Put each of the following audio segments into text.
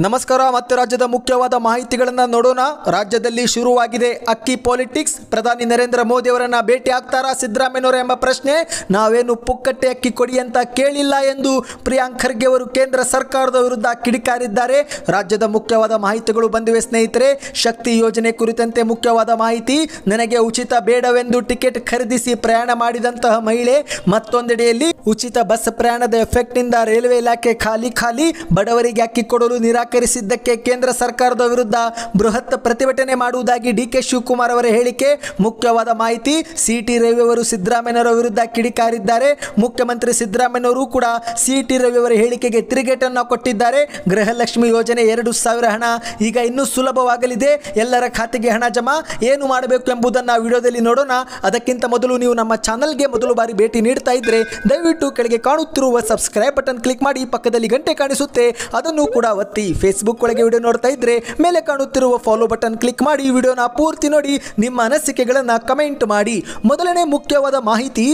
ನಮಸ್ಕಾರ, ಮತ್ತೆ ರಾಜ್ಯದ ಮುಖ್ಯವಾದ ಮಾಹಿತಿಗಳನ್ನು ನೋಡೋಣ. ರಾಜ್ಯದಲ್ಲಿ ಶುರುವಾಗಿದೆ ಅಕ್ಕಿ ಪಾಲಿಟಿಕ್ಸ್. ಪ್ರಧಾನಿ ನರೇಂದ್ರ ಮೋದಿ ಅವರನ್ನ ಭೇಟಿ ಆಗ್ತಾರಾ ಸಿದ್ದರಾಮಯ್ಯನವರು ಎಂಬ ಪ್ರಶ್ನೆ. ನಾವೇನು ಪುಕ್ಕಟ್ಟೆ ಅಕ್ಕಿ ಕೊಡಿ ಅಂತ ಕೇಳಿಲ್ಲ ಎಂದು ಪ್ರಿಯಾಂಕ್ ಖರ್ಗೆ ಅವರು ಕೇಂದ್ರ ಸರ್ಕಾರದ ವಿರುದ್ಧ ಕಿಡಿಕಾರಿದ್ದಾರೆ. ರಾಜ್ಯದ ಮುಖ್ಯವಾದ ಮಾಹಿತಿಗಳು ಬಂದಿವೆ ಸ್ನೇಹಿತರೆ. ಶಕ್ತಿ ಯೋಜನೆ ಕುರಿತಂತೆ ಮುಖ್ಯವಾದ ಮಾಹಿತಿ. ನನಗೆ ಉಚಿತ ಬೇಡವೆಂದು ಟಿಕೆಟ್ ಖರೀದಿಸಿ ಪ್ರಯಾಣ ಮಾಡಿದಂತಹ ಮಹಿಳೆ ಮತ್ತೊಂದೆಡೆಯಲ್ಲಿ ಉಚಿತ ಬಸ್ ಪ್ರಯಾಣದ ಎಫೆಕ್ಟ್ನಿಂದ ರೈಲ್ವೆ ಇಲಾಖೆ ಖಾಲಿ ಖಾಲಿ ಬಡವರಿಗೆ ಅಕ್ಕಿ ಕೊಡಲು ನಿರಾಕರಿಸಿದ್ದಕ್ಕೆ ಕೇಂದ್ರ ಸರ್ಕಾರದ ವಿರುದ್ಧ ಬೃಹತ್ ಪ್ರತಿಭಟನೆ ಮಾಡುವುದಾಗಿ ಡಿ ಕೆ ಶಿವಕುಮಾರ್ ಅವರ ಹೇಳಿಕೆ. ಮುಖ್ಯವಾದ ಮಾಹಿತಿ, ಸಿಟಿ ರವಿ ಅವರು ಸಿದ್ದರಾಮಯ್ಯನವರ ವಿರುದ್ಧ ಕಿಡಿಕಾರಿದ್ದಾರೆ. ಮುಖ್ಯಮಂತ್ರಿ ಸಿದ್ದರಾಮಯ್ಯನವರು ಕೂಡ ಸಿಟಿ ರವಿ ಅವರ ಹೇಳಿಕೆಗೆ ತಿರುಗೇಟನ್ನು ಕೊಟ್ಟಿದ್ದಾರೆ. ಗೃಹಲಕ್ಷ್ಮಿ ಯೋಜನೆ ಎರಡು ಸಾವಿರ ಹಣ. ಈಗ ಇನ್ನೂ ಸುಲಭವಾಗಲಿದೆ. ಎಲ್ಲರ ಖಾತೆಗೆ ಹಣ ಜಮಾ. ಏನು ಮಾಡಬೇಕು ಎಂಬುದನ್ನು ವಿಡಿಯೋದಲ್ಲಿ ನೋಡೋಣ. ಅದಕ್ಕಿಂತ ಮೊದಲು ನೀವು ನಮ್ಮ ಚಾನಲ್ಗೆ ಮೊದಲು ಬಾರಿ ಭೇಟಿ ನೀಡ್ತಾ ಇದ್ರೆ ದಯವಿಟ್ಟು ಕೆಳಗೆ ಕಾಣುತ್ತಿರುವ ಸಬ್ಸ್ಕ್ರೈಬ್ ಬಟನ್ ಕ್ಲಿಕ್ ಮಾಡಿ ಪಕ್ಕದಲ್ಲಿ ಗಂಟೆ ಕಾಣಿಸುತ್ತೆ. ಅದನ್ನು ಕೂಡ ಒತ್ತಿ. ಫೇಸ್ಬುಕ್ ಒಳಗೆ ವಿಡಿಯೋ ನೋಡ್ತಾ ಇದ್ರೆ ಮೇಲೆ ಕಾಣುತ್ತಿರುವ ಫಾಲೋ ಬಟನ್ ಕ್ಲಿಕ್ ಮಾಡಿ ವಿಡಿಯೋನ ಪೂರ್ತಿ ನೋಡಿ. ನಿಮ್ಮ ಅನಿಸಿಕೆಗಳನ್ನು ಕಮೆಂಟ್ ಮಾಡಿ. ಮೊದಲನೇ ಮುಖ್ಯವಾದ ಮಾಹಿತಿ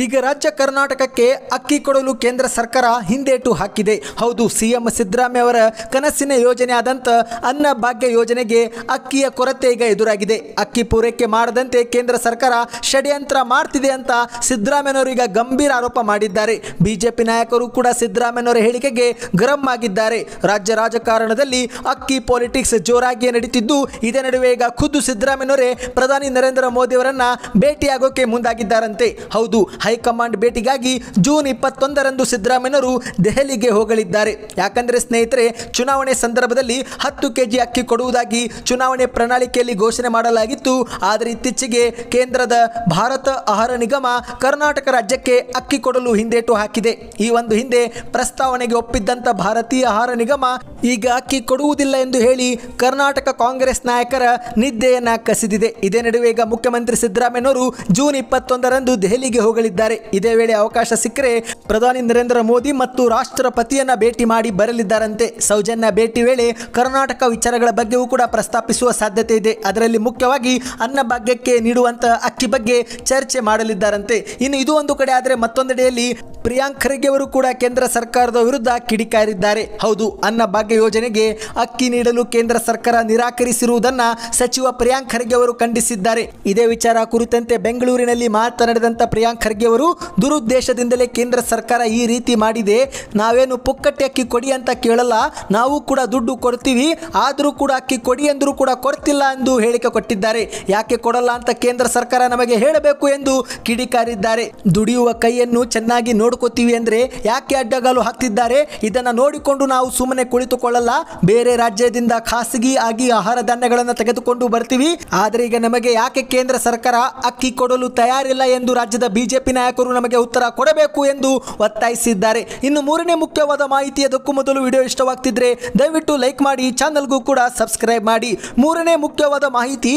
ಈಗ ರಾಜ್ಯ ಕರ್ನಾಟಕಕ್ಕೆ ಅಕ್ಕಿ ಕೊಡಲು ಕೇಂದ್ರ ಸರ್ಕಾರ ಹಿಂದೇಟು ಹಾಕಿದೆ. ಹೌದು, ಸಿಎಂ ಸಿದ್ದರಾಮಯ್ಯ ಅವರ ಕನಸಿನ ಯೋಜನೆ ಆದಂಥ ಅನ್ನ ಭಾಗ್ಯ ಯೋಜನೆಗೆ ಅಕ್ಕಿಯ ಕೊರತೆ ಈಗ ಎದುರಾಗಿದೆ. ಅಕ್ಕಿ ಪೂರೈಕೆ ಮಾಡದಂತೆ ಕೇಂದ್ರ ಸರ್ಕಾರ ಷಡ್ಯಂತ್ರ ಮಾಡ್ತಿದೆ ಅಂತ ಸಿದ್ದರಾಮಯ್ಯನವರು ಈಗ ಗಂಭೀರ ಆರೋಪ ಮಾಡಿದ್ದಾರೆ. ಬಿಜೆಪಿ ನಾಯಕರು ಕೂಡ ಸಿದ್ದರಾಮಯ್ಯನವರ ಹೇಳಿಕೆಗೆ ಗರಂ ಆಗಿದ್ದಾರೆ. ರಾಜ್ಯ ರಾಜಕಾರಣದಲ್ಲಿ ಅಕ್ಕಿ ಪಾಲಿಟಿಕ್ಸ್ ಜೋರಾಗಿಯೇ ನಡೀತಿದ್ದು, ಇದೇ ನಡುವೆ ಈಗ ಖುದ್ದು ಸಿದ್ದರಾಮಯ್ಯನವರೇ ಪ್ರಧಾನಿ ನರೇಂದ್ರ ಮೋದಿ ಅವರನ್ನ ಭೇಟಿಯಾಗೋಕೆ ಮುಂದಾಗಿದ್ದಾರಂತೆ. ಹೌದು ಹೈಕಮಾಂಡ್ ಭೇಟಿಗಾಗಿ ಜೂನ್ ಇಪ್ಪತ್ತೊಂದರಂದು ಸಿದ್ದರಾಮಯ್ಯನವರು ದೆಹಲಿಗೆ ಹೋಗಲಿದ್ದಾರೆ. ಯಾಕಂದ್ರೆ ಸ್ನೇಹಿತರೆ, ಚುನಾವಣೆ ಸಂದರ್ಭದಲ್ಲಿ ಹತ್ತು ಕೆಜಿ ಅಕ್ಕಿ ಕೊಡುವುದಾಗಿ ಚುನಾವಣೆ ಪ್ರಣಾಳಿಕೆಯಲ್ಲಿ ಘೋಷಣೆ ಮಾಡಲಾಗಿತ್ತು. ಆದರೆ ಇತ್ತೀಚೆಗೆ ಕೇಂದ್ರದ ಭಾರತ ಆಹಾರ ನಿಗಮ ಕರ್ನಾಟಕ ರಾಜ್ಯಕ್ಕೆ ಅಕ್ಕಿ ಕೊಡಲು ಹಿಂದೇಟು ಹಾಕಿದೆ. ಈ ಒಂದು ಹಿಂದೆ ಪ್ರಸ್ತಾವನೆಗೆ ಒಪ್ಪಿದ್ದಂಥ ಭಾರತೀಯ ಆಹಾರ ನಿಗಮ ಈಗ ಅಕ್ಕಿ ಕೊಡುವುದಿಲ್ಲ ಎಂದು ಹೇಳಿ ಕರ್ನಾಟಕ ಕಾಂಗ್ರೆಸ್ ನಾಯಕರ ನಿದ್ದೆಯನ್ನ ಕಸಿದಿದೆ. ಇದೇ ನಡುವೆ ಈಗ ಮುಖ್ಯಮಂತ್ರಿ ಸಿದ್ದರಾಮಯ್ಯನವರು ಜೂನ್ ಇಪ್ಪತ್ತೊಂದರಂದು ದೆಹಲಿಗೆ ಹೋಗಲಿದ್ದಾರೆ. ಇದೇ ವೇಳೆ ಅವಕಾಶ ಸಿಕ್ಕರೆ ಪ್ರಧಾನಿ ನರೇಂದ್ರ ಮೋದಿ ಮತ್ತು ರಾಷ್ಟ್ರಪತಿಯನ್ನ ಭೇಟಿ ಮಾಡಿ ಬರಲಿದ್ದಾರಂತೆ. ಸೌಜನ್ಯ ಭೇಟಿ ವೇಳೆ ಕರ್ನಾಟಕ ವಿಚಾರಗಳ ಬಗ್ಗೆಯೂ ಕೂಡ ಪ್ರಸ್ತಾಪಿಸುವ ಸಾಧ್ಯತೆ ಇದೆ. ಅದರಲ್ಲಿ ಮುಖ್ಯವಾಗಿ ಅನ್ನಭಾಗ್ಯಕ್ಕೆ ನೀಡುವಂತಹ ಅಕ್ಕಿ ಬಗ್ಗೆ ಚರ್ಚೆ ಮಾಡಲಿದ್ದಾರಂತೆ. ಇನ್ನು ಇದು ಒಂದು ಕಡೆ ಆದರೆ ಮತ್ತೊಂದೆಡೆಯಲ್ಲಿ ಪ್ರಿಯಾಂಕ್ ಖರ್ಗೆ ಅವರು ಕೂಡ ಕೇಂದ್ರ ಸರ್ಕಾರದ ವಿರುದ್ಧ ಕಿಡಿಕಾರಿದ್ದಾರೆ. ಹೌದು, ಅನ್ನ ಭಾಗ್ಯ ಯೋಜನೆಗೆ ಅಕ್ಕಿ ನೀಡಲು ಕೇಂದ್ರ ಸರ್ಕಾರ ನಿರಾಕರಿಸಿರುವುದನ್ನ ಸಚಿವ ಪ್ರಿಯಾಂಕ್ ಖರ್ಗೆ ಅವರು ಖಂಡಿಸಿದ್ದಾರೆ. ಇದೇ ವಿಚಾರ ಕುರಿತಂತೆ ಬೆಂಗಳೂರಿನಲ್ಲಿ ಮಾತನಾಡಿದಂಥ ಪ್ರಿಯಾಂಕ್ ಖರ್ಗೆ ಅವರು ದುರುದ್ದೇಶದಿಂದಲೇ ಕೇಂದ್ರ ಸರ್ಕಾರ ಈ ರೀತಿ ಮಾಡಿದೆ. ನಾವೇನು ಪುಕ್ಕಟ್ಟೆ ಅಕ್ಕಿ ಕೊಡಿ ಅಂತ ಕೇಳಲ್ಲ. ನಾವು ಕೂಡ ದುಡ್ಡು ಕೊಡ್ತೀವಿ. ಆದರೂ ಕೂಡ ಅಕ್ಕಿ ಕೊಡಿ ಎಂದರೂ ಕೂಡ ಕೊಡ್ತಿಲ್ಲ ಎಂದು ಹೇಳಿಕೆ ಕೊಟ್ಟಿದ್ದಾರೆ. ಯಾಕೆ ಕೊಡಲ್ಲ ಅಂತ ಕೇಂದ್ರ ಸರ್ಕಾರ ನಮಗೆ ಹೇಳಬೇಕು ಎಂದು ಕಿಡಿಕಾರಿದ್ದಾರೆ. ದುಡಿಯುವ ಕೈಯನ್ನು ಚೆನ್ನಾಗಿ ನೋಡ್ಕೋತೀವಿ ಅಂದರೆ ಯಾಕೆ ಅಡ್ಡಗಾಲು ಹಾಕ್ತಿದ್ದಾರೆ? ಇದನ್ನ ನೋಡಿಕೊಂಡು ನಾವು ಸುಮ್ಮನೆ ಕುಳಿತುಕೊಳ್ಳಲ್ಲ. ಬೇರೆ ರಾಜ್ಯದಿಂದ ಖಾಸಗಿ ಆಗಿ ಆಹಾರ ಧಾನ್ಯಗಳನ್ನು ತೆಗೆದುಕೊಂಡು ಬರ್ತೀವಿ. ಆದರೆ ಈಗ ನಮಗೆ ಯಾಕೆ ಕೇಂದ್ರ ಸರ್ಕಾರ ಅಕ್ಕಿ ಕೊಡಲು ತಯಾರಿಲ್ಲ ಎಂದು ರಾಜ್ಯದ ಬಿಜೆಪಿ ನಾಯಕರು ನಮಗೆ ಉತ್ತರ ಕೊಡಬೇಕು ಎಂದು ಒತ್ತಾಯಿಸಿದ್ದಾರೆ. ಇನ್ನು ಮೂರನೇ ಮುಖ್ಯವಾದ ಮಾಹಿತಿ ಅದಕ್ಕೂ ಮೊದಲು ವಿಡಿಯೋ ಇಷ್ಟವಾಗ್ತಿದ್ರೆ ದಯವಿಟ್ಟು ಲೈಕ್ ಮಾಡಿ, ಚಾನಲ್ಗೂ ಕೂಡ ಸಬ್ಸ್ಕ್ರೈಬ್ ಮಾಡಿ. ಮೂರನೇ ಮುಖ್ಯವಾದ ಮಾಹಿತಿ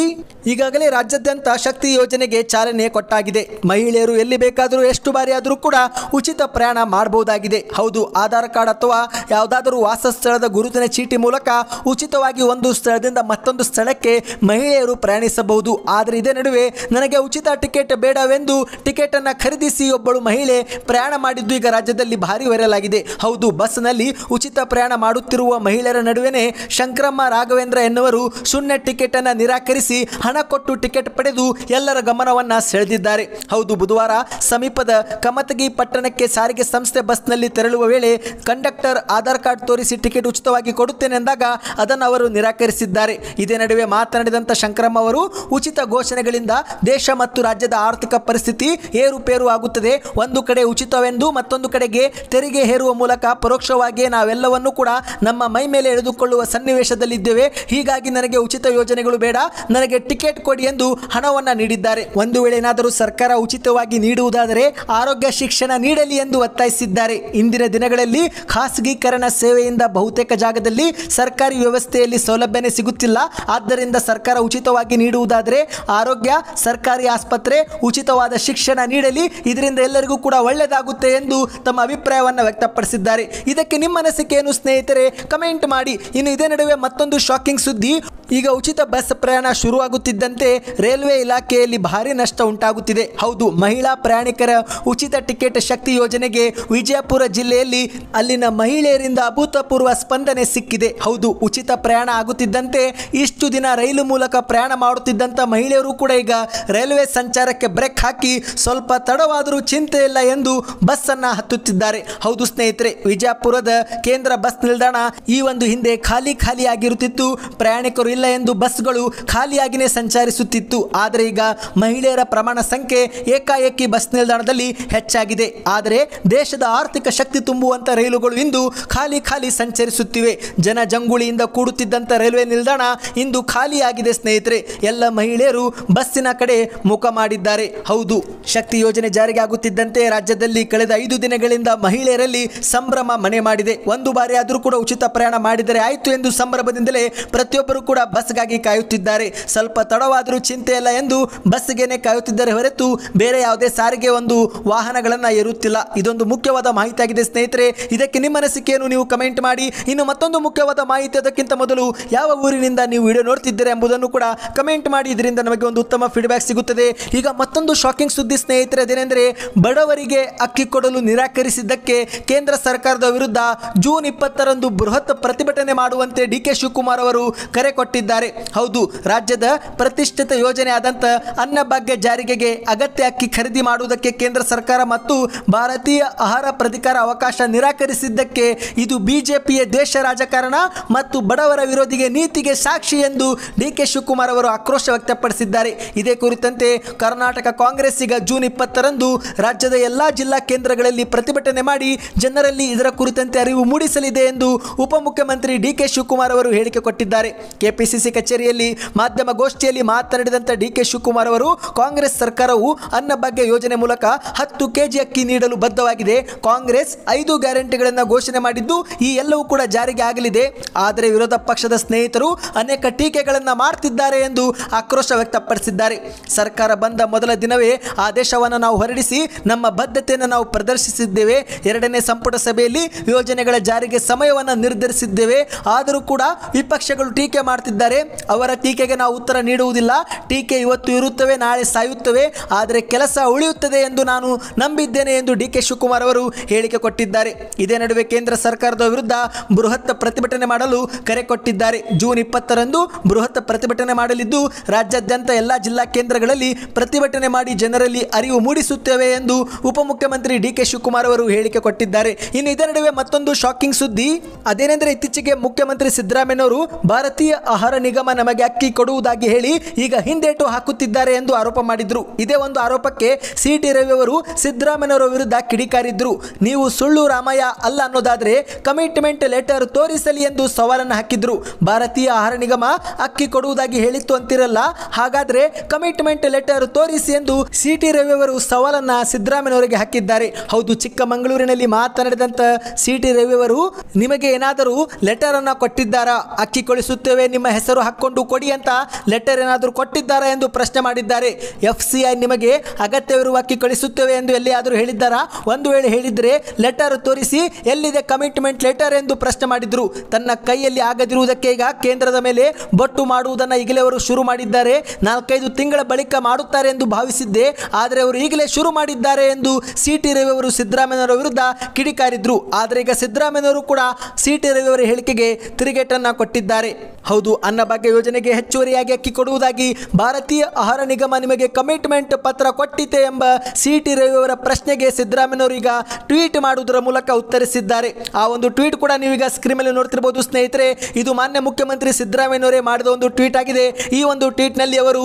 ಈಗಾಗಲೇ ರಾಜ್ಯಾದ್ಯಂತ ಶಕ್ತಿ ಯೋಜನೆಗೆ ಚಾಲನೆ ಕೊಟ್ಟಾಗಿದೆ. ಮಹಿಳೆಯರು ಎಲ್ಲಿ ಬೇಕಾದರೂ ಎಷ್ಟು ಬಾರಿ ಆದರೂ ಕೂಡ ಉಚಿತ ಪ್ರಯಾಣ ಮಾಡಬಹುದಾಗಿದೆ. ಹೌದು, ಆಧಾರ್ ಕಾರ್ಡ್ ಅಥವಾ ಯಾವುದಾದರೂ ವಾಸಸ್ಥಳದ ಗುರುತಿನ ಚೀಟಿ ಮೂಲಕ ಉಚಿತವಾಗಿ ಒಂದು ಸ್ಥಳದಿಂದ ಮತ್ತೊಂದು ಸ್ಥಳಕ್ಕೆ ಮಹಿಳೆಯರು ಪ್ರಯಾಣಿಸಬಹುದು. ಆದರೆ ಇದೇ ನಡುವೆ ನನಗೆ ಉಚಿತ ಟಿಕೆಟ್ ಬೇಡವೆಂದು ಟಿಕೆಟ್ ಅನ್ನ ಖರೀದಿಸಿ ಒಬ್ಬಳು ಮಹಿಳೆ ಪ್ರಯಾಣ ಮಾಡಿದ್ದು ಈಗ ರಾಜ್ಯದಲ್ಲಿ ಭಾರಿ ವೈರಲ್ ಆಗಿದೆ. ಹೌದು, ಬಸ್ನಲ್ಲಿ ಉಚಿತ ಪ್ರಯಾಣ ಮಾಡುತ್ತಿರುವ ಮಹಿಳೆಯರ ನಡುವೆನೆ ಶಂಕರಮ್ಮ ರಾಘವೇಂದ್ರ ಎನ್ನುವರು ಶೂನ್ಯ ಟಿಕೆಟ್ ಅನ್ನ ನಿರಾಕರಿಸಿ ಹಣ ಕೊಟ್ಟು ಟಿಕೆಟ್ ಪಡೆದು ಎಲ್ಲರ ಗಮನವನ್ನ ಸೆಳೆದಿದ್ದಾರೆ. ಹೌದು, ಬುಧವಾರ ಸಮೀಪದ ಕಮತಗಿ ಪಟ್ಟಣಕ್ಕೆ ಸಾರಿಗೆ ಸಂಸ್ಥೆ ಬಸ್ನಲ್ಲಿ ತೆರಳುವ ವೇಳೆ ಕಂಡಕ್ಟರ್ ಆಧಾರ್ ಕಾರ್ಡ್ ತೋರಿಸಿ ಟಿಕೆಟ್ ಉಚಿತವಾಗಿ ಕೊಡುತ್ತೇನೆ ಎಂದಾಗ ಅದನ್ನು ಅವರು ನಿರಾಕರಿಸಿದ್ದಾರೆ. ಇದೇ ನಡುವೆ ಮಾತನಾಡಿದಂಥ ಶಂಕರಮ್ಮ ಅವರು, ಉಚಿತ ಘೋಷಣೆಗಳಿಂದ ದೇಶ ಮತ್ತು ರಾಜ್ಯದ ಆರ್ಥಿಕ ಪರಿಸ್ಥಿತಿ ಏರುಪೇರು ಆಗುತ್ತದೆ. ಒಂದು ಕಡೆ ಉಚಿತವೆಂದು ಮತ್ತೊಂದು ಕಡೆಗೆ ತೆರಿಗೆ ಹೇರುವ ಮೂಲಕ ಪರೋಕ್ಷವಾಗಿ ನಾವೆಲ್ಲವನ್ನೂ ಕೂಡ ನಮ್ಮ ಮೈ ಮೇಲೆ ಎಳೆದುಕೊಳ್ಳುವ ಸನ್ನಿವೇಶದಲ್ಲಿದ್ದೇವೆ. ಹೀಗಾಗಿ ನನಗೆ ಉಚಿತ ಯೋಜನೆಗಳು ಬೇಡ. ನನಗೆ ಟಿಕೆಟ್ ಕೊಡಿ ಎಂದು ಹಣವನ್ನು ನೀಡಿದ್ದಾರೆ. ಒಂದು ವೇಳೆ ಏನಾದರೂ ಸರ್ಕಾರ ಉಚಿತವಾಗಿ ನೀಡುವುದಾದರೆ ಆರೋಗ್ಯ ಶಿಕ್ಷಣ ನೀಡಲಿ ಎಂದು ಒತ್ತಾಯಿಸಿದ್ದಾರೆ. ಇಂದಿನ ದಿನಗಳಲ್ಲಿ ಖಾಸಗೀಕರಣ ಸೇವೆಯಿಂದ ಬಹುತೇಕ ಜಾಗದಲ್ಲಿ ಸರ್ಕಾರಿ ವ್ಯವಸ್ಥೆಯಲ್ಲಿ ಸೌಲಭ್ಯನೇ ಸಿಗುತ್ತಿಲ್ಲ. ಆದ್ದರಿಂದ ಸರ್ಕಾರ ಉಚಿತವಾಗಿ ನೀಡುವುದಾದರೆ ಆರೋಗ್ಯ, ಸರ್ಕಾರಿ ಆಸ್ಪತ್ರೆ, ಉಚಿತವಾದ ಶಿಕ್ಷಣ ನೀಡಲಿ. ಇದರಿಂದ ಎಲ್ಲರಿಗೂ ಕೂಡ ಒಳ್ಳೆಯದಾಗುತ್ತೆ ಎಂದು ತಮ್ಮ ಅಭಿಪ್ರಾಯವನ್ನು ವ್ಯಕ್ತಪಡಿಸಿದ್ದಾರೆ. ಇದಕ್ಕೆ ನಿಮ್ಮ ಅನಿಸಿಕೆ ಏನು ಸ್ನೇಹಿತರೆ? ಕಮೆಂಟ್ ಮಾಡಿ. ಇನ್ನು ಇದೇ ನಡುವೆ ಮತ್ತೊಂದು ಶಾಕಿಂಗ್ ಸುದ್ದಿ. ಈಗ ಉಚಿತ ಬಸ್ ಪ್ರಯಾಣ ಶುರುವಾಗುತ್ತಿದೆ. ಇದ್ದಕ್ಕಿದ್ದಂತೆ ರೈಲ್ವೆ ಇಲಾಖೆಯಲ್ಲಿ ಭಾರಿ ನಷ್ಟ ಉಂಟಾಗುತ್ತಿದೆ. ಹೌದು, ಮಹಿಳಾ ಪ್ರಯಾಣಿಕರ ಉಚಿತ ಟಿಕೆಟ್ ಶಕ್ತಿ ಯೋಜನೆಗೆ ವಿಜಯಪುರ ಜಿಲ್ಲೆಯಲ್ಲಿ ಅಲ್ಲಿನ ಮಹಿಳೆಯರಿಂದ ಅಭೂತಪೂರ್ವ ಸ್ಪಂದನೆ ಸಿಕ್ಕಿದೆ. ಹೌದು, ಉಚಿತ ಪ್ರಯಾಣ ಆಗುತ್ತಿದ್ದಂತೆ ಇಷ್ಟು ದಿನ ರೈಲು ಮೂಲಕ ಪ್ರಯಾಣ ಮಾಡುತ್ತಿದ್ದಂಥ ಮಹಿಳೆಯರು ಕೂಡ ಈಗ ರೈಲ್ವೆ ಸಂಚಾರಕ್ಕೆ ಬ್ರೇಕ್ ಹಾಕಿ ಸ್ವಲ್ಪ ತಡವಾದರೂ ಚಿಂತೆ ಇಲ್ಲ ಎಂದು ಬಸ್ ಅನ್ನ ಹತ್ತುತ್ತಿದ್ದಾರೆ. ಹೌದು ಸ್ನೇಹಿತರೆ, ವಿಜಯಪುರದ ಕೇಂದ್ರ ಬಸ್ ನಿಲ್ದಾಣ ಈ ಒಂದು ಹಿಂದೆ ಖಾಲಿ ಖಾಲಿ ಆಗಿರುತ್ತಿತ್ತು ಪ್ರಯಾಣಿಕರು ಇಲ್ಲ ಎಂದು ಬಸ್ಗಳು ಖಾಲಿಯಾಗಿನೇ ಸಂಚರಿಸುತ್ತಿತ್ತು. ಆದರೆ ಈಗ ಮಹಿಳೆಯರ ಪ್ರಮಾಣ ಸಂಖ್ಯೆ ಏಕಾಏಕಿ ಬಸ್ ನಿಲ್ದಾಣದಲ್ಲಿ ಹೆಚ್ಚಾಗಿದೆ. ಆದರೆ ದೇಶದ ಆರ್ಥಿಕ ಶಕ್ತಿ ತುಂಬುವಂತ ರೈಲುಗಳು ಇಂದು ಖಾಲಿ ಖಾಲಿ ಸಂಚರಿಸುತ್ತಿವೆ. ಜನ ಜಂಗುಳಿಯಿಂದ ಕೂಡುತ್ತಿದ್ದಂಥ ರೈಲ್ವೆ ನಿಲ್ದಾಣ ಇಂದು ಖಾಲಿಯಾಗಿದೆ ಸ್ನೇಹಿತರೆ. ಎಲ್ಲ ಮಹಿಳೆಯರು ಬಸ್ಸಿನ ಕಡೆ ಮುಖ ಮಾಡಿದ್ದಾರೆ. ಹೌದು, ಶಕ್ತಿ ಯೋಜನೆ ಜಾರಿಗೆ ಆಗುತ್ತಿದ್ದಂತೆ ರಾಜ್ಯದಲ್ಲಿ ಕಳೆದ ಐದು ದಿನಗಳಿಂದ ಮಹಿಳೆಯರಲ್ಲಿ ಸಂಭ್ರಮ ಮನೆ ಮಾಡಿದೆ. ಒಂದು ಬಾರಿ ಆದರೂ ಕೂಡ ಉಚಿತ ಪ್ರಯಾಣ ಮಾಡಿದರೆ ಆಯಿತು ಎಂದು ಸಂಭ್ರಮದಿಂದಲೇ ಪ್ರತಿಯೊಬ್ಬರು ಕೂಡ ಬಸ್ಗಾಗಿ ಕಾಯುತ್ತಿದ್ದಾರೆ. ಸ್ವಲ್ಪ ತಡವಾದರೂ ಚಿಂತೆ ಇಲ್ಲ ಎಂದು ಬಸ್ಸಿಗೆನೆ ಕಾಯುತ್ತಿದ್ದರೆ ಹೊರತು ಬೇರೆ ಯಾವುದೇ ಸಾರಿಗೆ ಒಂದು ವಾಹನಗಳನ್ನು ಏರುತ್ತಿಲ್ಲ. ಇದೊಂದು ಮುಖ್ಯವಾದ ಮಾಹಿತಿಯಾಗಿದೆ ಸ್ನೇಹಿತರೆ. ಇದಕ್ಕೆ ನಿಮ್ಮ ಅನಿಸಿಕೆಯನ್ನು ನೀವು ಕಮೆಂಟ್ ಮಾಡಿ. ಇನ್ನು ಮತ್ತೊಂದು ಮುಖ್ಯವಾದ ಮಾಹಿತಿ ಅದಕ್ಕಿಂತ ಮೊದಲು ಯಾವ ಊರಿನಿಂದ ನೀವು ವಿಡಿಯೋ ನೋಡ್ತಿದ್ದೀರಾ ಎಂಬುದನ್ನು ಕೂಡ ಕಮೆಂಟ್ ಮಾಡಿ. ಇದರಿಂದ ನಮಗೆ ಒಂದು ಉತ್ತಮ ಫೀಡ್ಬ್ಯಾಕ್ ಸಿಗುತ್ತದೆ. ಈಗ ಮತ್ತೊಂದು ಶಾಕಿಂಗ್ ಸುದ್ದಿ ಸ್ನೇಹಿತರೆ, ಅದೇನೆಂದರೆ ಬಡವರಿಗೆ ಅಕ್ಕಿ ಕೊಡಲು ನಿರಾಕರಿಸಿದ್ದಕ್ಕೆ ಕೇಂದ್ರ ಸರ್ಕಾರದ ವಿರುದ್ಧ ಜೂನ್ ಇಪ್ಪತ್ತರಂದು ಬೃಹತ್ ಪ್ರತಿಭಟನೆ ಮಾಡುವಂತೆ ಡಿ ಕೆ ಶಿವಕುಮಾರ್ ಅವರು ಕರೆ ಕೊಟ್ಟಿದ್ದಾರೆ. ಹೌದು, ರಾಜ್ಯದ ಪ್ರತಿಷ್ಠಿತ ಯೋಜನೆ ಆದಂಥ ಅನ್ನಭಾಗ್ಯ ಜಾರಿಗೆಗೆ ಅಗತ್ಯ ಅಕ್ಕಿ ಖರೀದಿ ಮಾಡುವುದಕ್ಕೆ ಕೇಂದ್ರ ಸರ್ಕಾರ ಮತ್ತು ಭಾರತೀಯ ಆಹಾರ ಪ್ರಧಿಕಾರ ಅವಕಾಶ ನಿರಾಕರಿಸಿದ್ದಕ್ಕೆ ಇದು ಬಿಜೆಪಿಯ ದೇಶ ರಾಜಕಾರಣ ಮತ್ತು ಬಡವರ ವಿರೋಧಿಗೆ ನೀತಿಗೆ ಸಾಕ್ಷಿ ಎಂದು ಡಿ ಕೆ ಶಿವಕುಮಾರ್ ಅವರು ಆಕ್ರೋಶ ವ್ಯಕ್ತಪಡಿಸಿದ್ದಾರೆ. ಇದೇ ಕುರಿತಂತೆ ಕರ್ನಾಟಕ ಕಾಂಗ್ರೆಸ್ ಈಗ ಜೂನ್ ಇಪ್ಪತ್ತರಂದು ರಾಜ್ಯದ ಎಲ್ಲಾ ಜಿಲ್ಲಾ ಕೇಂದ್ರಗಳಲ್ಲಿ ಪ್ರತಿಭಟನೆ ಮಾಡಿ ಜನರಲ್ಲಿ ಇದರ ಕುರಿತಂತೆ ಅರಿವು ಮೂಡಿಸಲಿದೆ ಎಂದು ಉಪಮುಖ್ಯಮಂತ್ರಿ ಡಿ ಕೆ ಶಿವಕುಮಾರ್ ಅವರು ಹೇಳಿಕೆ ಕೊಟ್ಟಿದ್ದಾರೆ. ಕೆಪಿಸಿಸಿ ಕಚೇರಿಯಲ್ಲಿ ಮಾಧ್ಯಮ ಗೋಷ್ಠಿಯಲ್ಲಿ ಮಾತನಾಡಿದಂಥ ಡಿ ಕೆ ಶಿವಕುಮಾರ್ ಅವರು, ಕಾಂಗ್ರೆಸ್ ಸರ್ಕಾರವು ಅನ್ನಭಾಗ್ಯ ಯೋಜನೆ ಮೂಲಕ ಹತ್ತು ಕೆಜಿ ಅಕ್ಕಿ ನೀಡಲು ಬದ್ಧವಾಗಿದೆ. ಕಾಂಗ್ರೆಸ್ ಐದು ಗ್ಯಾರಂಟಿಗಳನ್ನು ಘೋಷಣೆ ಮಾಡಿದ್ದು ಈ ಎಲ್ಲವೂ ಕೂಡ ಜಾರಿಗೆ ಆಗಲಿದೆ. ಆದರೆ ವಿರೋಧ ಪಕ್ಷದ ಸ್ನೇಹಿತರು ಅನೇಕ ಟೀಕೆಗಳನ್ನು ಮಾಡ್ತಿದ್ದಾರೆ ಎಂದು ಆಕ್ರೋಶ ವ್ಯಕ್ತಪಡಿಸಿದ್ದಾರೆ. ಸರ್ಕಾರ ಬಂದ ಮೊದಲ ದಿನವೇ ಆದೇಶವನ್ನು ನಾವು ಹೊರಡಿಸಿ ನಮ್ಮ ಬದ್ಧತೆಯನ್ನು ನಾವು ಪ್ರದರ್ಶಿಸಿದ್ದೇವೆ. ಎರಡನೇ ಸಂಪುಟ ಸಭೆಯಲ್ಲಿ ಯೋಜನೆಗಳ ಜಾರಿಗೆ ಸಮಯವನ್ನು ನಿರ್ಧರಿಸಿದ್ದೇವೆ. ಆದರೂ ಕೂಡ ವಿಪಕ್ಷಗಳು ಟೀಕೆ ಮಾಡ್ತಿದ್ದಾರೆ. ಅವರ ಟೀಕೆಗೆ ನಾವು ಉತ್ತರ ನೀಡುವುದಿಲ್ಲ. ಟೀಕೆ ಇವತ್ತು ಇರುತ್ತವೆ, ನಾಳೆ ಸಾಯುತ್ತವೆ, ಆದರೆ ಕೆಲಸ ಉಳಿಯುತ್ತದೆ ಎಂದು ನಾನು ನಂಬಿದ್ದೇನೆ ಎಂದು ಡಿ ಕೆ ಶಿವಕುಮಾರ್ ಅವರು ಹೇಳಿಕೆ ಕೊಟ್ಟಿದ್ದಾರೆ. ಇದೇ ನಡುವೆ ಕೇಂದ್ರ ಸರ್ಕಾರದ ವಿರುದ್ಧ ಬೃಹತ್ ಪ್ರತಿಭಟನೆ ಮಾಡಲು ಕರೆ ಕೊಟ್ಟಿದ್ದಾರೆ. ಜೂನ್ ಇಪ್ಪತ್ತರಂದು ಬೃಹತ್ ಪ್ರತಿಭಟನೆ ಮಾಡಲಿದ್ದು, ರಾಜ್ಯಾದ್ಯಂತ ಎಲ್ಲ ಜಿಲ್ಲಾ ಕೇಂದ್ರಗಳಲ್ಲಿ ಪ್ರತಿಭಟನೆ ಮಾಡಿ ಜನರಲ್ಲಿ ಅರಿವು ಮೂಡಿಸುತ್ತೇವೆ ಎಂದು ಉಪಮುಖ್ಯಮಂತ್ರಿ ಡಿ ಕೆ ಶಿವಕುಮಾರ್ ಅವರು ಹೇಳಿಕೆ ಕೊಟ್ಟಿದ್ದಾರೆ. ಇನ್ನು ಇದರ ನಡುವೆ ಮತ್ತೊಂದು ಶಾಕಿಂಗ್ ಸುದ್ದಿ. ಅದೇನೆಂದರೆ ಇತ್ತೀಚೆಗೆ ಮುಖ್ಯಮಂತ್ರಿ ಸಿದ್ದರಾಮಯ್ಯನವರು ಭಾರತೀಯ ಆಹಾರ ನಿಗಮ ನಮಗೆ ಅಕ್ಕಿ ಕೊಡುವುದಾಗಿ ಹೇಳಿ ಈಗ ಹಿಂದೇಟು ಹಾಕುತ್ತಿದ್ದಾರೆ ಎಂದು ಆರೋಪ ಮಾಡಿದ್ರು. ಇದೇ ಒಂದು ಆರೋಪಕ್ಕೆ ಸಿ ಟಿ ರವಿ ಅವರು ಸಿದ್ದರಾಮಯ್ಯನವರ ವಿರುದ್ಧ ಕಿಡಿಕಾರಿದ್ರು. ನೀವು ಸುಳ್ಳು ರಾಮಯ್ಯ ಅಲ್ಲ ಅನ್ನೋದಾದ್ರೆ ಕಮಿಟ್ಮೆಂಟ್ ಲೆಟರ್ ತೋರಿಸಲಿ ಎಂದು ಸವಾಲನ್ನು ಹಾಕಿದ್ರು. ಭಾರತೀಯ ಆಹಾರ ನಿಗಮ ಅಕ್ಕಿ ಕೊಡುವುದಾಗಿ ಹೇಳಿತ್ತು ಅಂತಿರಲ್ಲ. ಹಾಗಾದ್ರೆ ಕಮಿಟ್ಮೆಂಟ್ ಲೆಟರ್ ತೋರಿಸಿ ಎಂದು ಸಿ ಟಿ ರವಿ ಅವರು ಸವಾಲನ್ನ ಸಿದ್ದರಾಮಯ್ಯವರಿಗೆ ಹಾಕಿದ್ದಾರೆ. ಹೌದು, ಚಿಕ್ಕಮಗಳೂರಿನಲ್ಲಿ ಮಾತನಾಡಿದಂತ ಸಿ ಟಿ ರವಿ ಅವರು ನಿಮಗೆ ಏನಾದರೂ ಲೆಟರ್ ಅನ್ನ ಕೊಟ್ಟಿದ್ದಾರಾ? ಅಕ್ಕಿ ಕೊಳಿಸುತ್ತೇವೆ, ನಿಮ್ಮ ಹೆಸರು ಹಾಕೊಂಡು ಕೊಡಿ ಅಂತ ಲೆಟರ್ ಏನಾದರೂ ಕೊಟ್ಟಿದ್ದಾರಾ ಎಂದು ಪ್ರಶ್ನೆ ಮಾಡಿದ್ದಾರೆ. ಎಫ್ ಸಿ ಐ ನಿಮಗೆ ಅಗತ್ಯವಿರುವ ಅಕ್ಕಿ ಕಳಿಸುತ್ತೇವೆ ಎಂದು ಎಲ್ಲಿಯಾದರೂ ಹೇಳಿದ್ದಾರಾ? ಒಂದು ವೇಳೆ ಹೇಳಿದರೆ ಲೆಟರ್ ತೋರಿಸಿ ಎಲ್ಲಿದೆ ಕಮಿಟ್ಮೆಂಟ್ ಲೆಟರ್ ಎಂದು ಪ್ರಶ್ನೆ ಮಾಡಿದರು. ತನ್ನ ಕೈಯಲ್ಲಿ ಆಗದಿರುವುದಕ್ಕೆ ಈಗ ಕೇಂದ್ರದ ಮೇಲೆ ಬೊಟ್ಟು ಮಾಡುವುದನ್ನು ಈಗಲೇ ಅವರು ಶುರು ಮಾಡಿದ್ದಾರೆ. ನಾಲ್ಕೈದು ತಿಂಗಳ ಬಳಿಕ ಮಾಡುತ್ತಾರೆ ಎಂದು ಭಾವಿಸಿದ್ದೆ. ಆದರೆ ಅವರು ಈಗಲೇ ಶುರು ಮಾಡಿದ್ದಾರೆ ಎಂದು ಸಿ ಟಿ ರವಿ ಅವರು ಸಿದ್ದರಾಮಯ್ಯನವರ ವಿರುದ್ಧ ಕಿಡಿಕಾರಿದ್ರು. ಆದರೆ ಈಗ ಸಿದ್ದರಾಮಯ್ಯನವರು ಕೂಡ ಸಿ ಟಿ ರವಿ ಅವರ ಹೇಳಿಕೆಗೆ ತಿರುಗೇಟನ್ನು ಕೊಟ್ಟಿದ್ದಾರೆ. ಹೌದು, ಅನ್ನಭಾಗ್ಯ ಯೋಜನೆಗೆ ಹೆಚ್ಚುವರಿಯಾಗಿ ಅಕ್ಕಿ ಕೊಡುವುದಾಗಿ ಭಾರತೀಯ ಆಹಾರ ನಿಗಮ ನಿಮಗೆ ಕಮಿಟ್ಮೆಂಟ್ ಪತ್ರ ಕೊಟ್ಟಿತೆ ಎಂಬ ಸಿ ಟಿ ರವಿ ಅವರ ಪ್ರಶ್ನೆಗೆ ಸಿದ್ದರಾಮಯ್ಯನವರು ಈಗ ಟ್ವೀಟ್ ಮಾಡುವುದರ ಮೂಲಕ ಉತ್ತರಿಸಿದ್ದಾರೆ. ಆ ಒಂದು ಟ್ವೀಟ್ ಕೂಡ ನೀವೀಗ ಸ್ಕ್ರೀನ್ ಮೇಲೆ ನೋಡ್ತಿರ್ಬೋದು ಸ್ನೇಹಿತರೆ. ಇದು ಮಾನ್ಯ ಮುಖ್ಯಮಂತ್ರಿ ಸಿದ್ದರಾಮಯ್ಯನವರೇ ಮಾಡಿದ ಒಂದು ಟ್ವೀಟ್ ಆಗಿದೆ. ಈ ಒಂದು ಟ್ವೀಟ್ನಲ್ಲಿ ಅವರು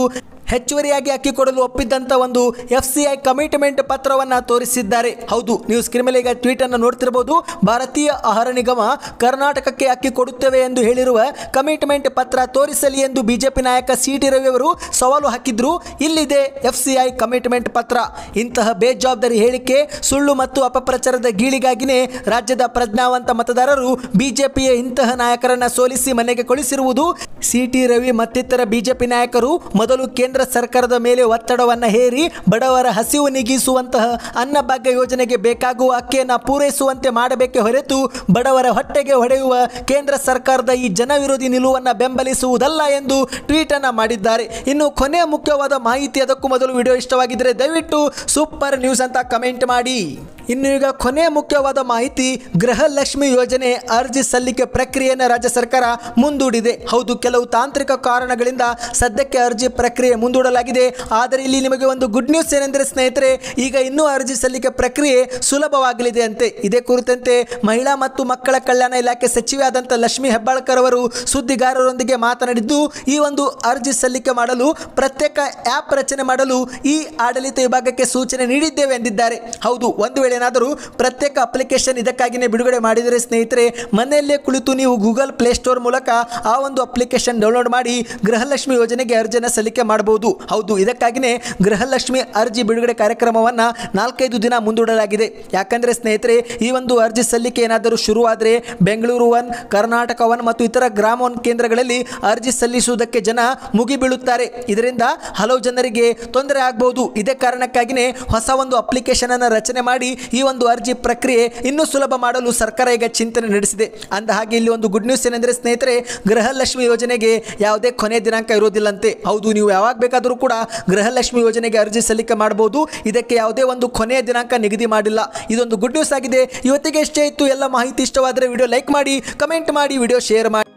ಹೆಚ್ಚುವರಿಯಾಗಿ ಅಕ್ಕಿ ಕೊಡಲು ಒಪ್ಪಿದ್ದಂಥ ಒಂದು ಎಫ್ ಸಿ ಐ ಕಮಿಟ್ಮೆಂಟ್ ಪತ್ರವನ್ನ ತೋರಿಸಿದ್ದಾರೆ. ಹೌದು, ನೀವು ಸ್ಕ್ರೀನ್ ಮೇಲೆ ಈಗ ಟ್ವೀಟ್ ಅನ್ನು ನೋಡ್ತಿರಬಹುದು ಭಾರತೀಯ ಆಹಾರ ನಿಗಮ ಕರ್ನಾಟಕಕ್ಕೆ ಅಕ್ಕಿ ಕೊಡುತ್ತೇವೆ ಎಂದು ಹೇಳಿರುವ ಕಮಿಟ್ಮೆಂಟ್ ಪತ್ರ ತೋರಿಸಲಿ ಎಂದು ಬಿಜೆಪಿ ನಾಯಕ ಸಿ ಟಿ ರವಿ ಅವರು ಸವಾಲು ಹಾಕಿದ್ರು. ಇಲ್ಲಿದೆ ಎಫ್ ಸಿ ಐ ಕಮಿಟ್ಮೆಂಟ್ ಪತ್ರ. ಇಂತಹ ಬೇಜವಾಬ್ದಾರಿ ಹೇಳಿಕೆ, ಸುಳ್ಳು ಮತ್ತು ಅಪಪ್ರಚಾರದ ಗೀಳಿಗಾಗಿನೇ ರಾಜ್ಯದ ಪ್ರಜ್ಞಾವಂತ ಮತದಾರರು ಬಿಜೆಪಿಯ ಇಂತಹ ನಾಯಕರನ್ನ ಸೋಲಿಸಿ ಮನೆಗೆ ಕಳಿಸಿರುವುದು ಸಿ ಟಿ ರವಿ ಮತ್ತಿತರ ಬಿಜೆಪಿ ನಾಯಕರು ಮೊದಲು ಕೇಂದ್ರ ಕೇಂದ್ರ ಸರ್ಕಾರದ ಮೇಲೆ ಒತ್ತಡವನ್ನು ಹೇರಿ ಬಡವರ ಹಸಿವು ನೀಗಿಸುವಂತಹ ಅನ್ನಭಾಗ್ಯ ಯೋಜನೆಗೆ ಬೇಕಾಗುವ ಅಕ್ಕಿಯನ್ನು ಪೂರೈಸುವಂತೆ ಮಾಡಬೇಕೆ ಹೊರತು ಬಡವರ ಹೊಟ್ಟೆಗೆ ಹೊಡೆಯುವ ಕೇಂದ್ರ ಸರ್ಕಾರದ ಈ ಜನವಿರೋಧಿ ನಿಲುವನ್ನು ಬೆಂಬಲಿಸುವುದಲ್ಲ ಎಂದು ಟ್ವೀಟ್ ಅನ್ನ ಮಾಡಿದ್ದಾರೆ. ಇನ್ನು ಕೊನೆಯ ಮುಖ್ಯವಾದ ಮಾಹಿತಿ ಅದಕ್ಕೂ ಮೊದಲು ವಿಡಿಯೋ ಇಷ್ಟವಾಗಿದ್ದರೆ ದಯವಿಟ್ಟು ಸೂಪರ್ ನ್ಯೂಸ್ ಅಂತ ಕಮೆಂಟ್ ಮಾಡಿ. ಇನ್ನು ಈಗ ಕೊನೆಯ ಮುಖ್ಯವಾದ ಮಾಹಿತಿ, ಗೃಹಲಕ್ಷ್ಮಿ ಯೋಜನೆ ಅರ್ಜಿ ಸಲ್ಲಿಕೆ ಪ್ರಕ್ರಿಯೆಯನ್ನು ರಾಜ್ಯ ಸರ್ಕಾರ ಮುಂದೂಡಿದೆ. ಹೌದು, ಕೆಲವು ತಾಂತ್ರಿಕ ಕಾರಣಗಳಿಂದ ಸದ್ಯಕ್ಕೆ ಅರ್ಜಿ ಪ್ರಕ್ರಿಯೆ ಮುಂದೂಡಲಾಗಿದೆ. ಆದರೆ ಇಲ್ಲಿ ನಿಮಗೆ ಒಂದು ಗುಡ್ ನ್ಯೂಸ್ ಏನೆಂದರೆ ಸ್ನೇಹಿತರೆ, ಈಗ ಇನ್ನೂ ಅರ್ಜಿ ಸಲ್ಲಿಕೆ ಪ್ರಕ್ರಿಯೆ ಸುಲಭವಾಗಲಿದೆ ಅಂತೆ. ಇದೇ ಕುರಿತಂತೆ ಮಹಿಳಾ ಮತ್ತು ಮಕ್ಕಳ ಕಲ್ಯಾಣ ಇಲಾಖೆ ಸಚಿವೆ ಆದಂಥ ಲಕ್ಷ್ಮಿ ಹೆಬ್ಬಾಳ್ಕರ್ ಅವರು ಸುದ್ದಿಗಾರರೊಂದಿಗೆ ಮಾತನಾಡಿದ್ದು, ಈ ಒಂದು ಅರ್ಜಿ ಸಲ್ಲಿಕೆ ಮಾಡಲು ಪ್ರತ್ಯೇಕ ಆ್ಯಪ್ ರಚನೆ ಮಾಡಲು ಈ ಆಡಳಿತ ವಿಭಾಗಕ್ಕೆ ಸೂಚನೆ ನೀಡಿದ್ದೇವೆ ಎಂದಿದ್ದಾರೆ. ಹೌದು, ಒಂದು ವೇಳೆ ಏನಾದರೂ ಪ್ರತ್ಯೇಕ ಅಪ್ಲಿಕೇಶನ್ ಇದಕ್ಕಾಗಿಯೇ ಬಿಡುಗಡೆ ಮಾಡಿದರೆ ಸ್ನೇಹಿತರೆ, ಮನೆಯಲ್ಲೇ ಕುಳಿತು ನೀವು ಗೂಗಲ್ ಪ್ಲೇಸ್ಟೋರ್ ಮೂಲಕ ಆ ಒಂದು ಅಪ್ಲಿಕೇಶನ್ ಡೌನ್ಲೋಡ್ ಮಾಡಿ ಗೃಹಲಕ್ಷ್ಮಿ ಯೋಜನೆಗೆ ಅರ್ಜಿಯನ್ನು ಸಲ್ಲಿಕೆ ಮಾಡಬಹುದು. ಹೌದು ಇದಕ್ಕಾಗಿಯೇ ಗೃಹಲಕ್ಷ್ಮಿ ಅರ್ಜಿ ಬಿಡುಗಡೆ ಕಾರ್ಯಕ್ರಮವನ್ನು ನಾಲ್ಕೈದು ದಿನ ಮುಂದೂಡಲಾಗಿದೆ. ಯಾಕಂದರೆ ಸ್ನೇಹಿತರೆ, ಈ ಒಂದು ಅರ್ಜಿ ಸಲ್ಲಿಕೆ ಏನಾದರೂ ಶುರುವಾದರೆ ಬೆಂಗಳೂರು ಒನ್, ಕರ್ನಾಟಕ ಒನ್ ಮತ್ತು ಇತರ ಗ್ರಾಮ ಒನ್ ಕೇಂದ್ರಗಳಲ್ಲಿ ಅರ್ಜಿ ಸಲ್ಲಿಸುವುದಕ್ಕೆ ಜನ ಮುಗಿಬೀಳುತ್ತಾರೆ. ಇದರಿಂದ ಹಲವು ಜನರಿಗೆ ತೊಂದರೆ ಆಗಬಹುದು. ಇದೇ ಕಾರಣಕ್ಕಾಗಿಯೇ ಹೊಸ ಒಂದು ಅಪ್ಲಿಕೇಶನ್ ಅನ್ನು ರಚನೆ ಮಾಡಿ ಈ ಒಂದು ಅರ್ಜಿ ಪ್ರಕ್ರಿಯೆ ಇನ್ನೂ ಸುಲಭ ಮಾಡಲು ಸರ್ಕಾರ ಈಗ ಚಿಂತನೆ ನಡೆಸಿದೆ. ಅಂದ ಹಾಗೆ ಇಲ್ಲಿ ಒಂದು ಗುಡ್ ನ್ಯೂಸ್ ಏನೆಂದರೆ ಸ್ನೇಹಿತರೆ, ಗೃಹಲಕ್ಷ್ಮಿ ಯೋಜನೆಗೆ ಯಾವುದೇ ಕೊನೆ ದಿನಾಂಕ ಇರೋದಿಲ್ಲಂತೆ ಹೌದು, ನೀವು ಯಾವಾಗ ಬೇಕಾದರೂ ಕೂಡ ಗೃಹಲಕ್ಷ್ಮಿ ಯೋಜನೆಗೆ ಅರ್ಜಿ ಸಲ್ಲಿಕೆ ಮಾಡಬಹುದು. ಇದಕ್ಕೆ ಯಾವುದೇ ಒಂದು ಕೊನೆಯ ದಿನಾಂಕ ನಿಗದಿ ಮಾಡಿಲ್ಲ. ಇದೊಂದು ಗುಡ್ ನ್ಯೂಸ್ ಆಗಿದೆ. ಇವತ್ತಿಗೆ ಎಷ್ಟೇ ಇತ್ತು. ಎಲ್ಲ ಮಾಹಿತಿ ಇಷ್ಟವಾದರೆ ವಿಡಿಯೋ ಲೈಕ್ ಮಾಡಿ ಕಮೆಂಟ್ ಮಾಡಿ ವಿಡಿಯೋ ಶೇರ್ ಮಾಡಿ.